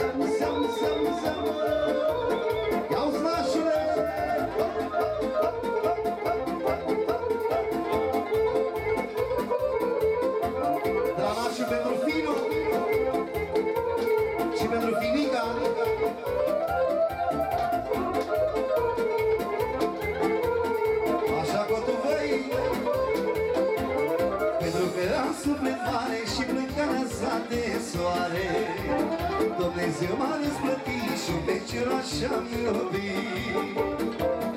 auzi, Dumnezeu m-a răsplătit și pe așa am iubit.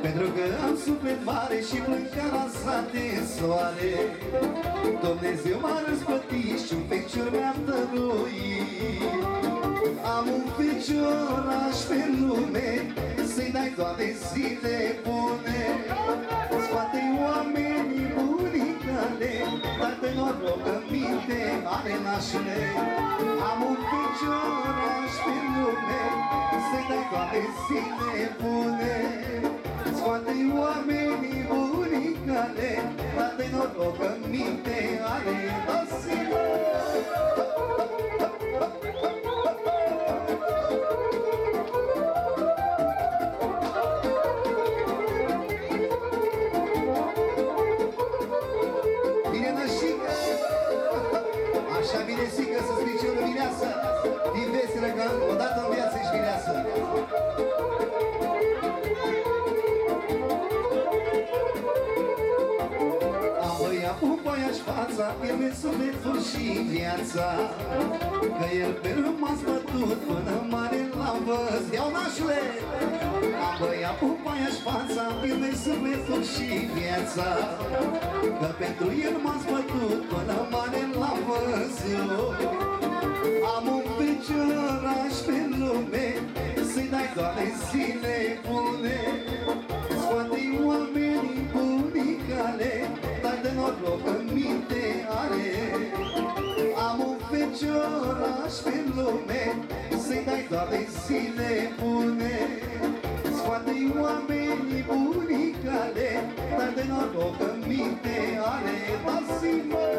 Pentru că am suflet mare și plâng ca lăsa de soare. Dumnezeu m-a răsplătit și un fecior mi-am dăruit Am un fecioraș pe lume Să-i dai toate zile bune. Scoate-i oamenii bunicale Dar de noroc în minte are nașule Am un fecioraș pe lume Să-i dai toate zile bune. Scoate-i oamenii bunicale Dar de noroc în minte are nașule Din veselă că odată în viață ești mireasă Am băiat cu boia-și fața El mi sufletul și viața. Că el pe rând m-a zbătut Până mare l-am văzut Iau nașule! Am băiat cu boia-și fața El mi sufletul și viața. Că pentru el m-a zbătut Până mare l-am văzut Am un fecioraș pe lume Să-i dai toate zile bune. Scoate-i oamenii bunicale Dar de noroc în minte are Am un fecioraș pe lume Să-i dai toate zile bune. Scoate-i oamenii bunicale Dar de noroc în minte are Dați-mă! Șap,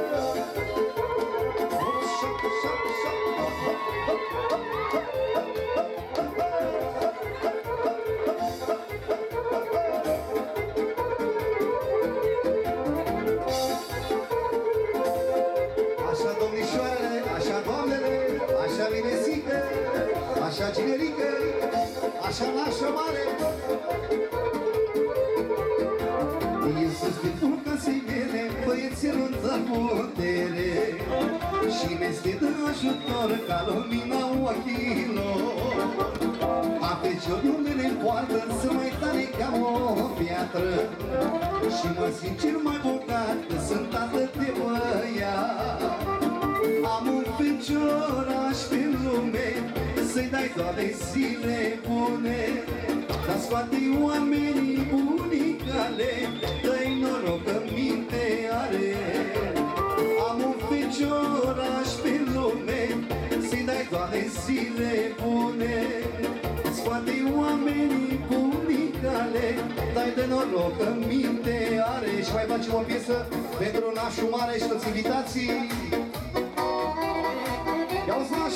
așa nașă mare. El să spun casei mele, băiețelul dă putere Și mi-este de ajutor ca lumina ochilor. A feciorul mele poartă să mai tare ca o piatră. Și mă simt cel mai bogat că sunt tată de băiat Am un fecioraș pe lume Să-i dai toate zile bune. Dar scoate-i oamenii bunicale Dă-i noroc că minte are. Am un fecioraș pe lume Să-i dai toate zile bune. Scoate-i oamenii bunicale Dai de noroc că minte are. Și mai facem o piesă pentru nașul mare și toți invitații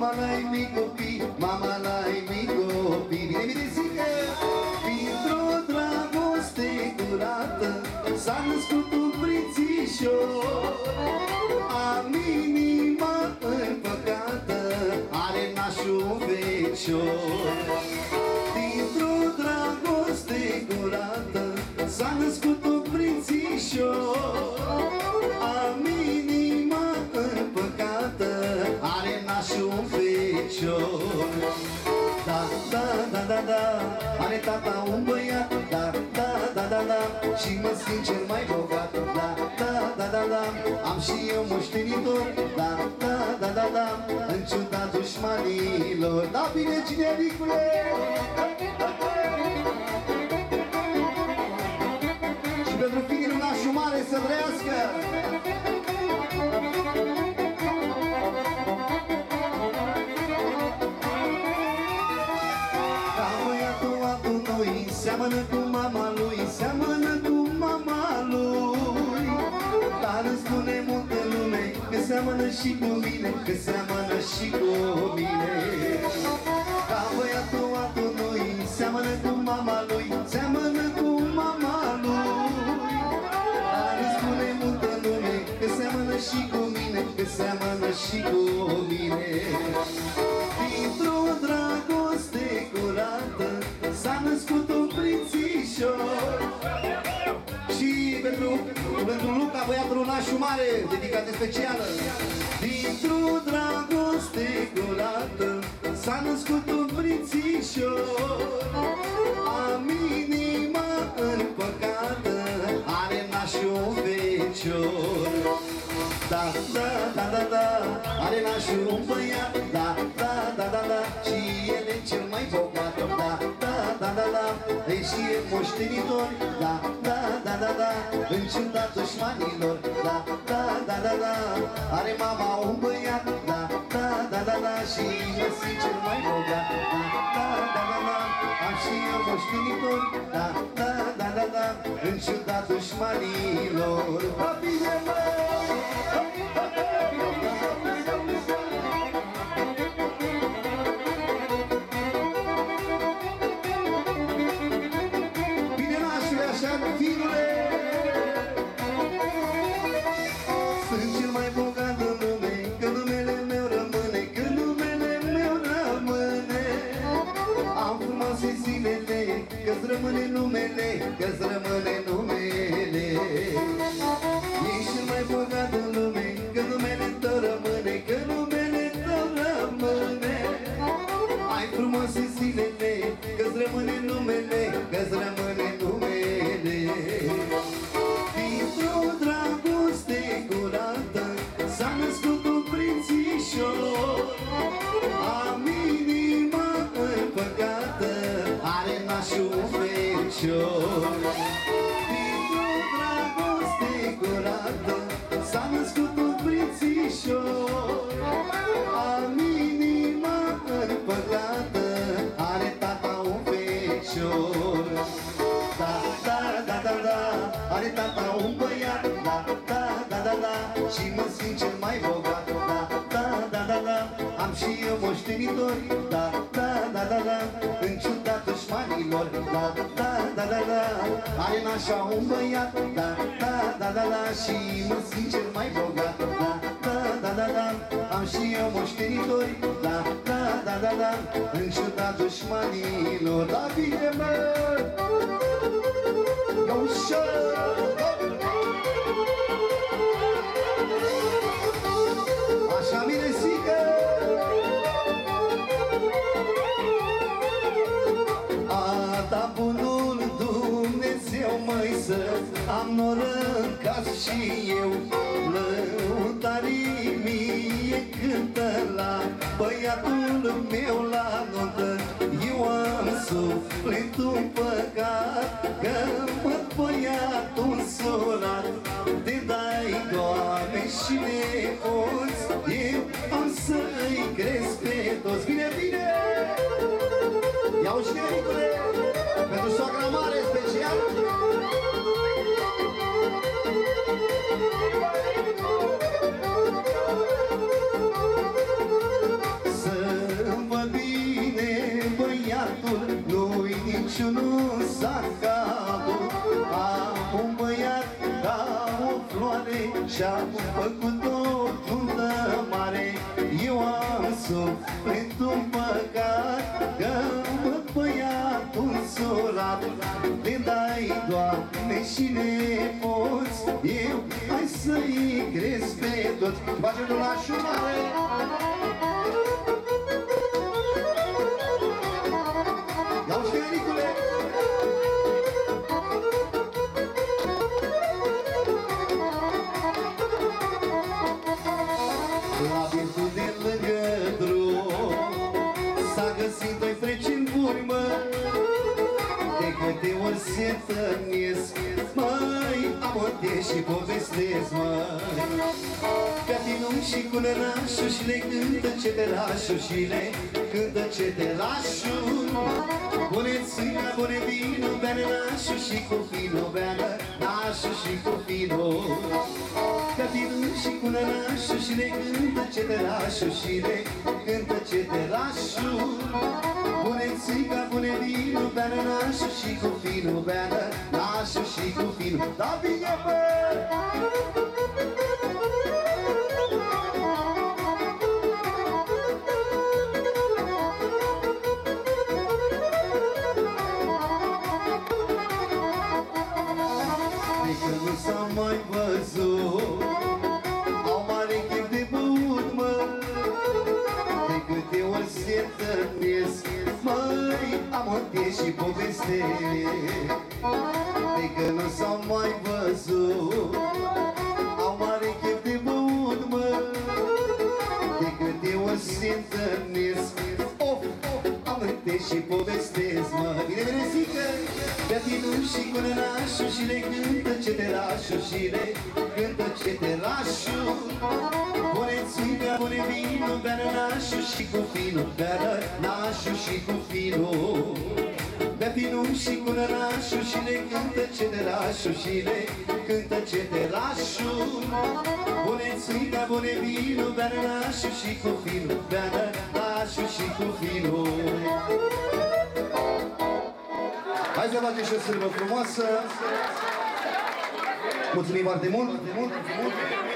Mama n-ai mei copii Mama n-ai mei copii. Bine, bine, zică! Dintr-o dragoste curată S-a născut un prințișor Am inima împăcată Are nașul fecior Dintr-o dragoste curată S-a născut un prințișor picior Da, da, da, da, da Are tata un băiat Da, da, da, da, da Și mă simt cel mai bogat Da, da, da, da, da Am și eu moștenitor Da, da, da, da, da În ciuda dușmanilor Da, bine, cine, Nicule! Da, bine! Seamănă cu mama lui Seamănă cu mama lui. Dar îmi spune multe lume Că seamănă și cu mine Că seamănă și cu mine. Ca băiatul altul noi Seamănă cu mama lui Seamănă cu mama lui. Dar îmi spune multe lume Că seamănă și cu mine Că seamănă și cu mine. Dintr-o dragoste curată S-a născut un prințișor Și pentru, pentru Luca, băiatul nașul mare Dedicată specială Dintr-o dragoste curată S-a născut un prințișor Am inima împăcată Are nașul un fecior da, da, da, da, da, are nașul un băiat da, e și e moștenitor Da, da, da, da, da, în ciuda dușmanilor Da, da, da, da, da, are mama un băiat Da, da, da, da, da, și este cel mai bogat Da, da, da, da, da, am și eu moștenitor Da, da, da, da, da, în ciuda dușmanilor Da, bine, nașule, Are nașa un băiat. Da, da, da, da, da Și mă simt cel mai bogat. Da, da, da, da, da Am și eu moștenitori. Da, da, da, da, da În ciuda dușmanilor. Da, bine, mă! Casă și Nu-i niciunul sacabul Am un băiat ca o floare Și-am făcut o tuntă mare. Eu am sufletul păcat Că văd băiatul surat Te dai, Doamne, și nepoți Eu hai să-i cresc pe toți. Face de la șumare câte ori se întâlnesc Măi, amintesc și povestesc, măi. Pe tinu și cu nănașul și le cântă ceterașul Și le cântă ceterașul Bune țâina, bune vino, bea nașul și cu fino Bea nașul și cu fino Pe tinu și cu nănașul și le cântă ceterașul Și le cântă ceterașul Bune țiga, bune vino, bea nașul și cu fino Bea nașul și cu fino Da bine, bă! De când nu s-au mai văzut. Au mare chef de băut, mă. De câte ori se întâlnesc Of, of, amintesc și povestesc, mă. Bine, bine, zică Beatinu și cu nănașul Și le cântă ceterașul Și le cântă ceterașul Pune țiga, pune vino Bea nănașul și cu finul Bea nănașul și cu finul Beatinu și cu nănașul Și le cântă ceterașul Și le cântă ceterașul Pune țiga, pune vino Bea nănașul și cu finul Bea nănașul și cu finul Hai să facem și o sârbă frumoasă. Mulțumim foarte mult. Foarte mult, foarte mult.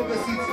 O găsiți.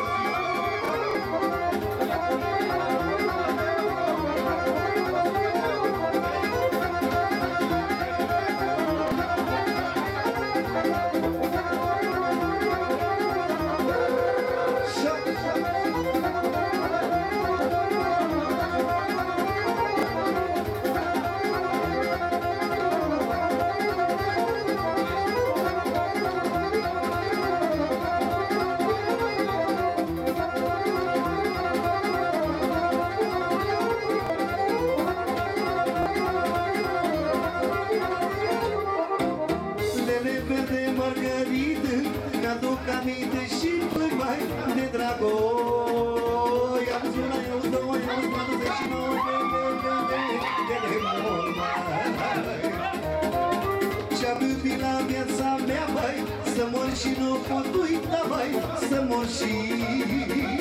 Mor și nu pot uita, mai Să mor și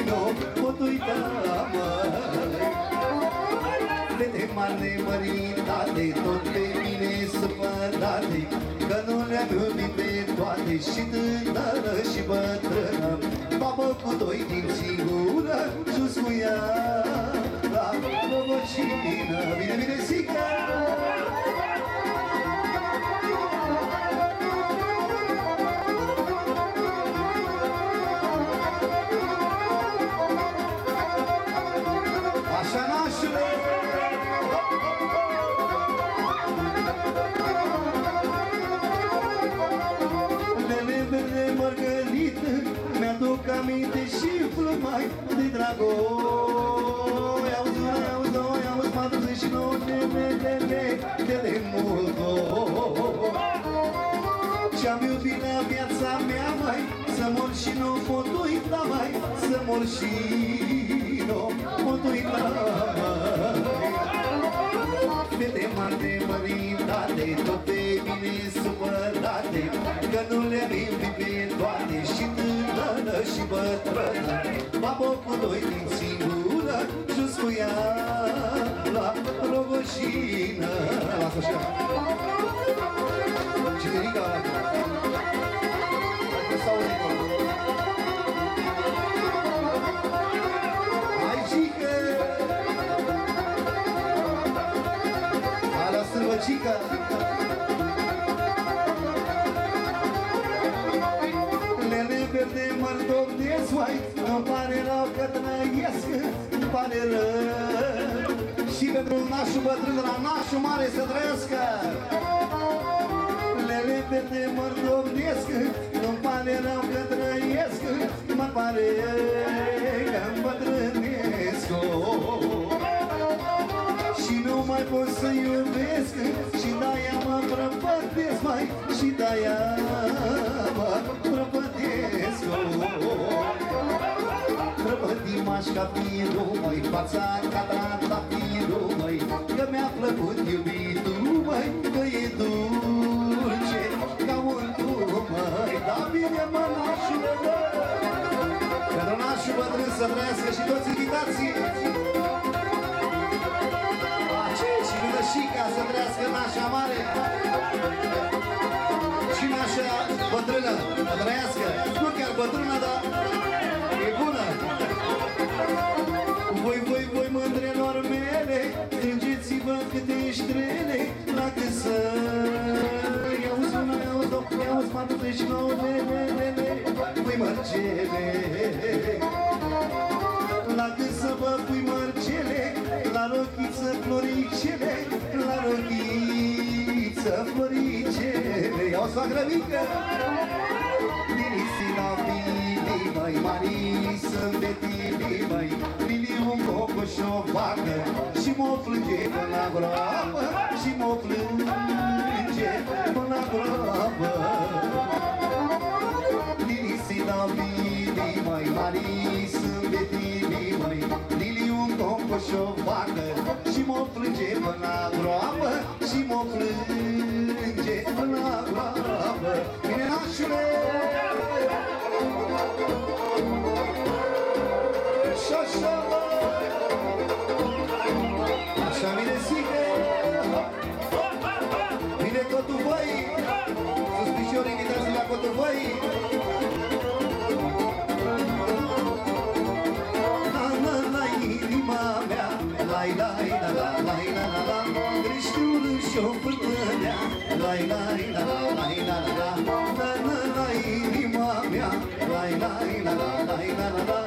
nu pot uita, mai. Fete mari nemăritate, tot pe mine supărate Că nu le-am iubit pe toate și tânără și bătrână. Babă cu doi din singură, sus cu ea. La robocină, bine, bine, zică! Aminte și flumai de dragoi. Auzi, una, auzi, doi, auzi, 49 de de de de de de mult Ce-am iubit la viața mea, mai Să mor și nu pot uita, mai Să mor și nu pot uita, mai Fete mari de măritate, tot pe mine supărate Că nu le-am iubit pe toate Și tânără și bătrână Babă cu doi din singură Jos cu ea la rogoșină Lasă așa. Cine ridică pentru nașul bătrân la nașul mare să trăiască. Lele de fete mă domnesc Nu-mi pare rău că trăiesc. Mă pare că îmbătrânesc. Și nu mai pot să iubesc Și de-aia mă prăpătesc mai Și de-aia mă prăpătesc Prăpătimaș ca pirul, măi Fața ca trandafirul, măi Că mi-a plăcut iubitul, măi Că e dulce ca un măi Da bine, mă, nașule, mă. Pentru nașul bătrân să trăiască și toți invitații. Și lângă șica să trăiască nașa mare. Și nașa bătrână să trăiască Nu chiar bătrână, dar e bună voi, voi, voi, mândrelor mele Strângeți-vă câte ștrele La să Iauzi una, iauzi două, iauzi patru, treci, nouă Lele, voi mărgele. La să vă pui mărgele La rochiță floricele La rochiță floricele. Iau soacră mică Dinisina bili, mai mari sunt de tili, mai Lili un coco și o vacă Și mă plânge până la groapă Și mă plânge până la groapă. Dinisina bili, mai mari sunt de tili, mai Lili un coco și o vacă Și mă plânge până la groapă Și mă plânge până la groapă. Bine, nașule! La cotul voi. La, la, la, inima lai,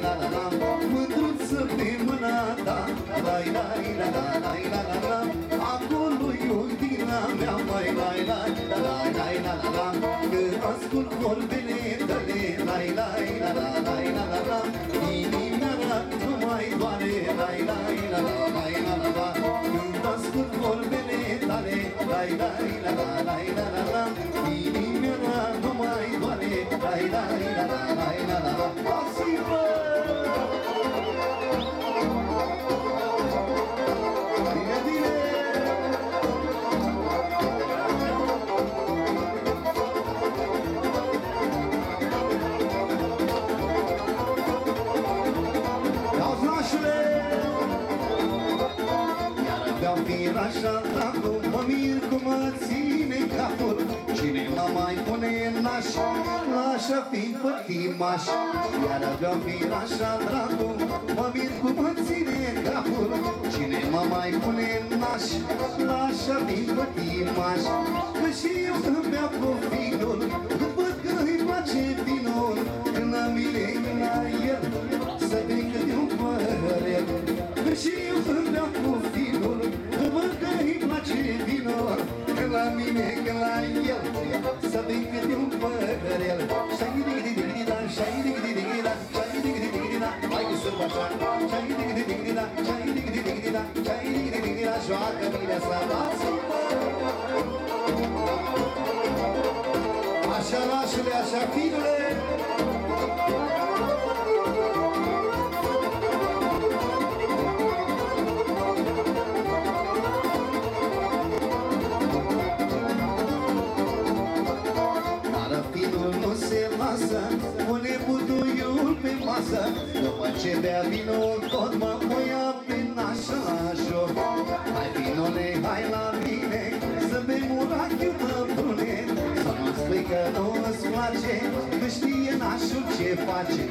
la, lai, la, la, la Mândruță din mâna ta Lai, lai, la, la, lai, la, la, la Acolo iutina mea Mai, lai, lai, la, la, lai, la, la, la Când ascult vorbele tale Lai, lai, la, la, lai, la, la, la Inima mea nu mai doare Lai, lai, la, la, lai, la, la, la Când ascult vorbele tale Lai, lai, la, la, lai, la, la, la. Inima mea nu mai doare. Lai, lai, la, la, lai, la, la, la capul Cine mă mai pune în naș, așa fi pătimaș Iar beau vin așa dracu, mă mir cum mă ține capul. Cine mă mai pune în naș, așa fi pătimaș Că și eu îmi beau cofinul, când văd că îi place vinul. Când la mine, când la el, să vei câte un părel Că și eu îmi beau cofinul, când văd că gărim la cevinor Că la mine, că la el Să vin câte un păcărel Și-ai digri-digri-da, și-ai digri-digri-da Și-ai digri-digri-da, mai cu sub așa Și-ai digri-digri-da, și-ai digri-digri-da Și-ai digri-digri-da, joacă mine să lasă Așa lașule, place Nu știe nașul ce face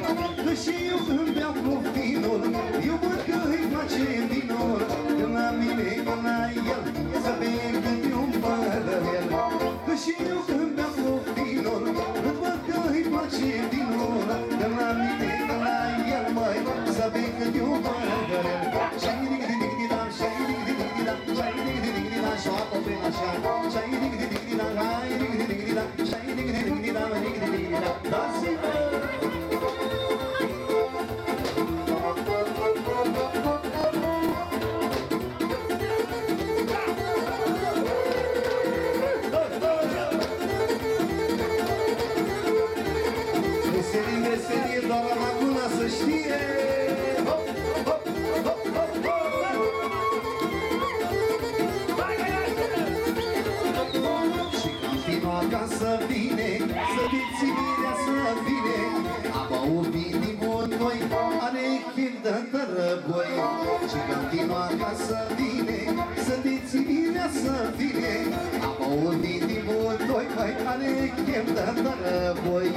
Își eu îmi beau cu vinul Eu văd că îi place vinul De la mine până la el Să bem cât un părăvel Își eu îmi beau cu vinul Îl văd că îi place vinul De la mine până la el măi Să bem cât un părăvel Și-ai digri digri da, și-ai digri digri da Și-ai digri digri da, și-o apă prin așa Și-ai digri digi digi da, digi digi da. Are chef de tărăboi Și continuă acasă vine Să vițirea să vine A băut vin din noi Mai are chef de tărăboi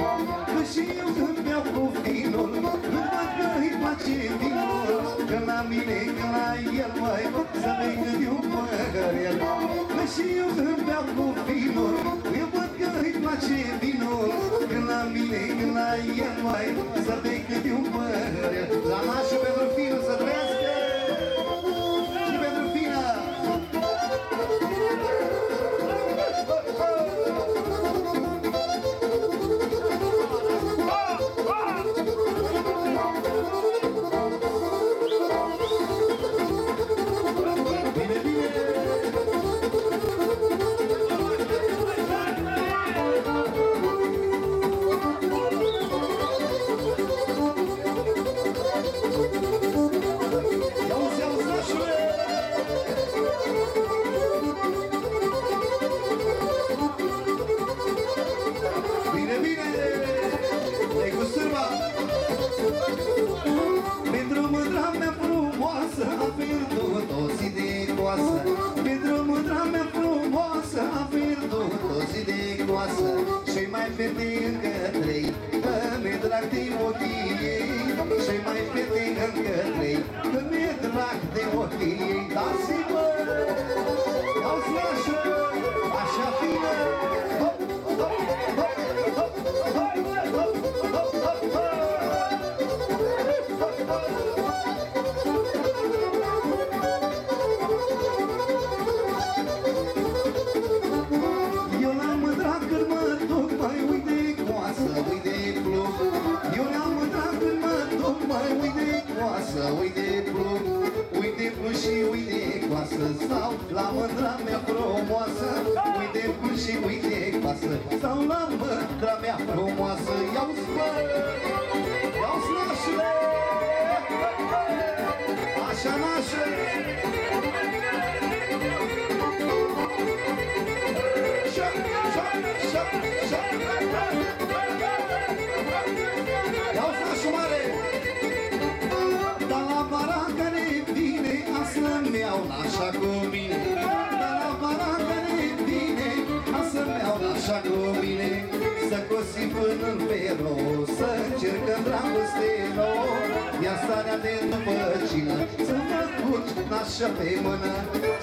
Că și eu când beau cu vinul Când văd că îi place vinul. Că la mine, că la el mai Să vei când eu păhărel Că și eu când beau cu vinul Eu văd că îi place vinul Când la mine, când la el mai Să te câte un păr La nașul pentru finul să trăiască darse și uite coasă, stau. La mândra mea frumoasă Uite plug și uite coasă, stau. La mândra mea frumoasă Iau-ți bă, iau-ți nașule Așa nașule Să cosi până în pero Să încercăm dragoste nouă Ia starea de după cină Să mă curci nașa pe mână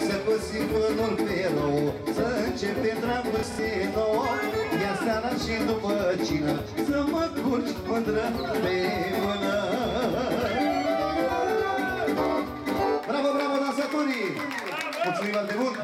Să cosi până în pero Să începem dragoste nouă Ia seara și după cină Să mă curci mândră pe mână Bravo, bravo, dansatorii! Mulțumim foarte mult!